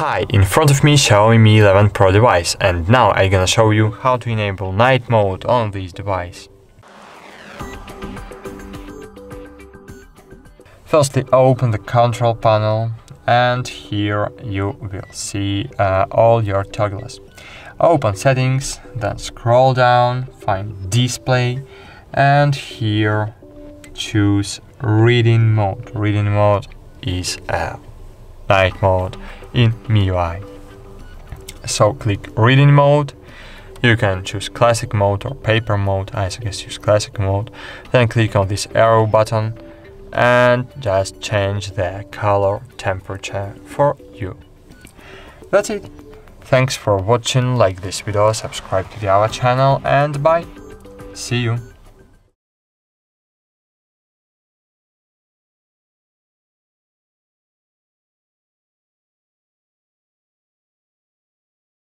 Hi, in front of me Xiaomi Mi 11 Pro device and now I'm gonna show you how to enable night mode on this device. Firstly open the control panel and here you will see uh, all your toggles. Open settings, then scroll down, find display and here choose reading mode. Reading mode is a night mode in MIUI. So click reading mode. You can choose classic mode or paper mode. I suggest use classic mode. Then click on this arrow button and just change the color temperature for you. That's it. Thanks for watching, like this video, subscribe to the our channel and bye. See you.